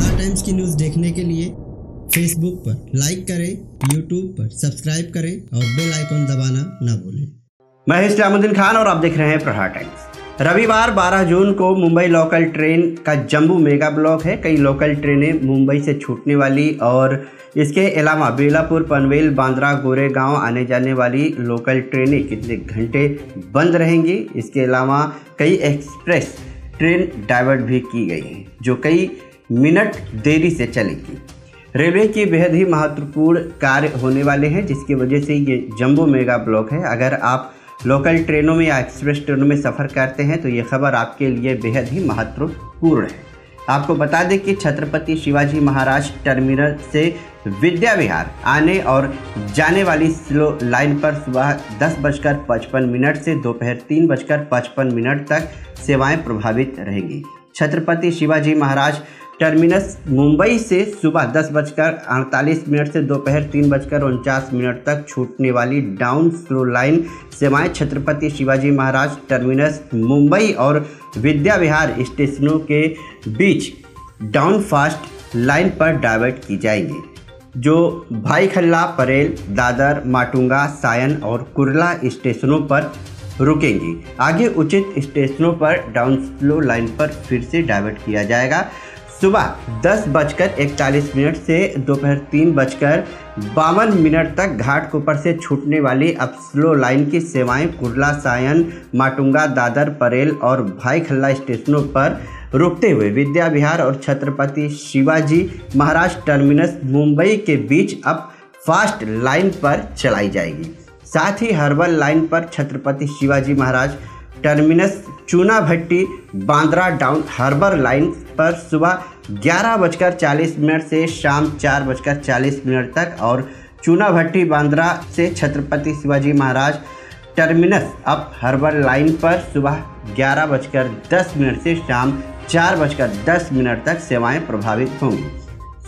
प्रहार टाइम्स की न्यूज़ देखने के लिए फेसबुक पर लाइक करें यूट्यूब पर सब्सक्राइब करें और बेल आइकन दबाना ना भूलें। मैं इस्लामुद्दीन खान और आप देख रहे हैं प्रहार टाइम्स। रविवार 12 जून को मुंबई लोकल ट्रेन का जम्बू मेगा ब्लॉक है। कई लोकल ट्रेनें मुंबई से छूटने वाली और इसके अलावा बेलापुर, पनवेल, बांद्रा, गोरेगांव आने जाने वाली लोकल ट्रेनें कितने घंटे बंद रहेंगी? इसके अलावा कई एक्सप्रेस ट्रेन डाइवर्ट भी की गई हैं, जो कई मिनट देरी से चलेगी। रेलवे के बेहद ही महत्वपूर्ण कार्य होने वाले हैं, जिसकी वजह से ये जम्बो मेगा ब्लॉक है। अगर आप लोकल ट्रेनों में या एक्सप्रेस ट्रेनों में सफ़र करते हैं तो ये खबर आपके लिए बेहद ही महत्वपूर्ण है। आपको बता दें कि छत्रपति शिवाजी महाराज टर्मिनल से विद्या विहार आने और जाने वाली स्लो लाइन पर सुबह दस बजकर पचपन मिनट से दोपहर तीन बजकर पचपन मिनट तक सेवाएँ प्रभावित रहेंगी। छत्रपति शिवाजी महाराज टर्मिनस मुंबई से सुबह दस बजकर अड़तालीस मिनट से दोपहर तीन बजकर उनचास मिनट तक छूटने वाली डाउन स्लो लाइन सेवाएँ छत्रपति शिवाजी महाराज टर्मिनस मुंबई और विद्या विहार स्टेशनों के बीच डाउन फास्ट लाइन पर डाइवर्ट की जाएँगी। जो भाई खल्ला परेल, दादर, माटुंगा, सायन और कुरला स्टेशनों पर रुकेंगी। आगे उचित स्टेशनों पर डाउन स्लो लाइन पर फिर से डाइवर्ट किया जाएगा। सुबह दस बजकर इकतालीस मिनट से दोपहर तीन बजकर बावन मिनट तक घाट ऊपर से छूटने वाली अब स्लो लाइन की सेवाएँ कुरला, सायन, माटुंगा, दादर, परेल और भाई खल्ला स्टेशनों पर रुकते हुए विद्या विहार और छत्रपति शिवाजी महाराज टर्मिनस मुंबई के बीच अब फास्ट लाइन पर चलाई जाएगी। साथ ही हर्बल लाइन पर Chhatrapati Shivaji Maharaj terminus Chuna Bhatti Bandra down harbour line पर सुबह ग्यारह बजकर चालीस मिनट से शाम चार बजकर चालीस मिनट तक और चूना भट्टी बांद्रा से Chhatrapati Shivaji Maharaj terminus up harbour line पर सुबह ग्यारह बजकर दस मिनट से शाम चार बजकर दस मिनट तक सेवाएँ प्रभावित होंगी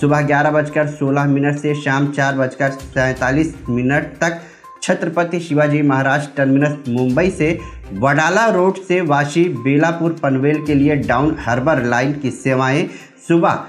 सुबह ग्यारह बजकर सोलह मिनट से शाम चार बजकर सैंतालीस मिनट तक छत्रपति शिवाजी महाराज टर्मिनस, मुंबई से वडाला रोड से वाशी, बेलापुर पनवेल के लिए डाउन हार्बर लाइन की सेवाएँ। सुबह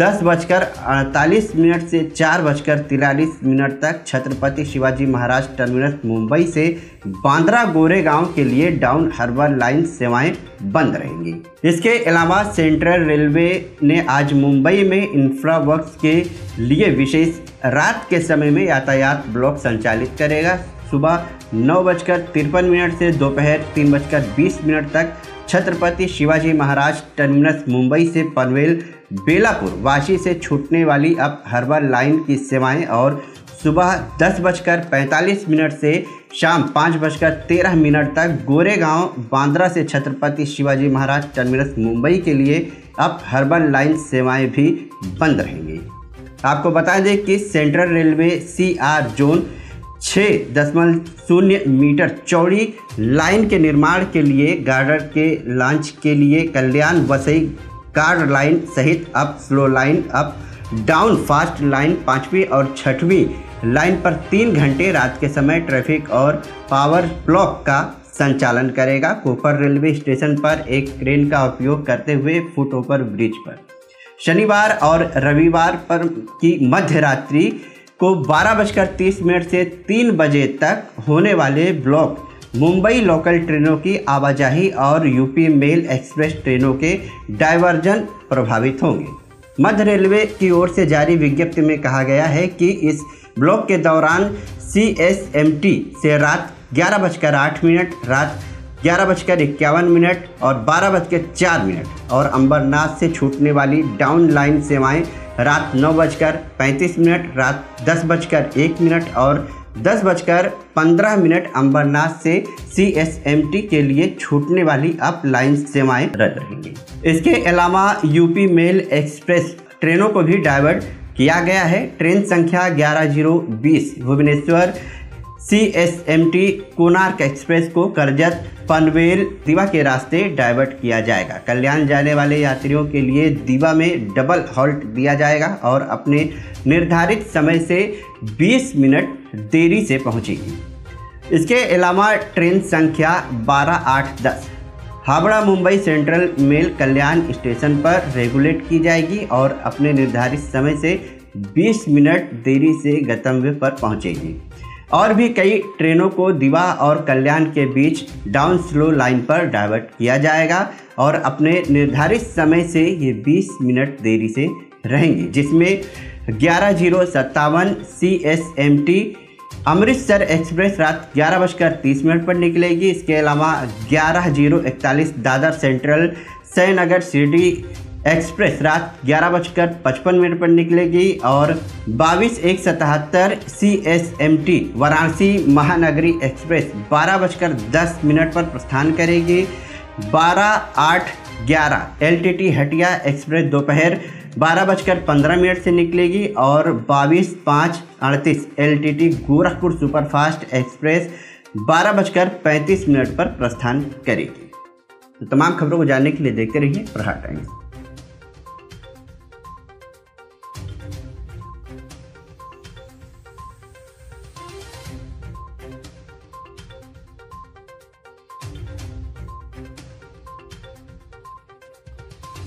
दस बजकर अड़तालीस मिनट से चार बजकर तिरालीस मिनट तक छत्रपति शिवाजी महाराज टर्मिनस, मुंबई से बांद्रा गोरेगांव के लिए डाउन हार्बर लाइन सेवाएँ बंद रहेंगी। इसके अलावा सेंट्रल रेलवे ने आज मुंबई में इंफ्रा वर्क्स के लिए विशेष रात के समय में यातायात ब्लॉक संचालित करेगा। सुबह नौ बजकर तिरपन मिनट से दोपहर तीन बजकर बीस मिनट तक छत्रपति शिवाजी महाराज टर्मिनस मुंबई से पनवेल, बेलापुर, वाशी से छूटने वाली अब हर्बल लाइन की सेवाएँ और सुबह दस बजकर पैंतालीस मिनट से शाम पाँच बजकर तेरह मिनट तक गोरेगांव, बांद्रा से छत्रपति शिवाजी महाराज टर्मिनस मुंबई के लिए अब हर्बल लाइन सेवाएँ भी बंद रहेंगी। आपको बता दें कि central railway, C R zone छः दशमलव शून्य मीटर चौड़ी लाइन के निर्माण के लिए गार्डर के लॉन्च के लिए कल्याण वसई कार्ड लाइन सहित up slow line up down fast line, पाँचवीं और छठवीं लाइन पर तीन घंटे रात के समय ट्रैफ़िक और पावर ब्लॉक का संचालन करेगा। कोपर रेलवे स्टेशन पर एक क्रेन का उपयोग करते हुए फुट ओवर ब्रिज पर। शनिवार और रविवार पर की मध्य रात्रि को बारह बजकर तीस मिनट से तीन बजे तक होने वाले ब्लॉक मुंबई लोकल ट्रेनों की आवाजाही और यूपी मेल एक्सप्रेस ट्रेनों के डाइवर्जन प्रभावित होंगे। मध्य रेलवे की ओर से जारी विज्ञप्ति में कहा गया है कि इस ब्लॉक के दौरान सी एस एम टी से रात ग्यारह बजकर आठ मिनट, रात ग्यारह बजकर इक्यावन मिनट और बारह बजकर चार मिनट और अंबरनाथ से छूटने वाली डाउन लाइन सेवाएँ रात नौ बजकर पैंतीस मिनट, रात दस बजकर एक मिनट और दस बजकर पंद्रह मिनट अंबरनाथ से सी एस एम टी के लिए छूटने वाली अप लाइन सेवाएँ रद्द रहेंगी। इसके अलावा यूपी मेल एक्सप्रेस ट्रेनों को भी डाइवर्ट किया गया है। ट्रेन संख्या ग्यारह ज़ीरो बीस, Bhubaneswar C S M T Konark express को करजत पनवेल दीवा के रास्ते डाइवर्ट किया जाएगा। कल्याण जाने वाले यात्रियों के लिए दीवा में डबल हॉल्ट दिया जाएगा और अपने निर्धारित समय से 20 मिनट देरी से पहुंचेगी। इसके अलावा ट्रेन संख्या बारह आठ दस। Howrah Mumbai central mail Kalyan station पर रेगुलेट की जाएगी और अपने निर्धारित समय से 20 मिनट देरी से गंतव्य पर पहुंचेगी। और भी कई ट्रेनों को दिवा और कल्याण के बीच डाउन स्लो लाइन पर डाइवर्ट किया जाएगा और अपने निर्धारित समय से ये 20 मिनट देरी से रहेंगी, जिसमें ग्यारह ज़ीरो सत्तावन C S M T Amritsar express रात ग्यारह बजकर तीस मिनट पर निकलेगी। इसके अलावा ग्यारह ज़ीरो इकतालीस दादर सेंट्रल सयनगर शिरडी एक्सप्रेस रात ग्यारह बजकर पचपन मिनट पर निकलेगी और बाईस एक सतहत्तर C S M T Varanasi Mahanagari express बारह बजकर दस मिनट पर प्रस्थान करेगी। बारह आठ ग्यारह L T T Hatia express दोपहर बारह बजकर पंद्रह मिनट से निकलेगी और बाईस पाँच अड़तीस L T T Gorakhpur superfast express बारह बजकर पैंतीस मिनट पर प्रस्थान करेगी। तो तमाम खबरों को जानने के लिए देखते रहिए प्रहार टाइम्स।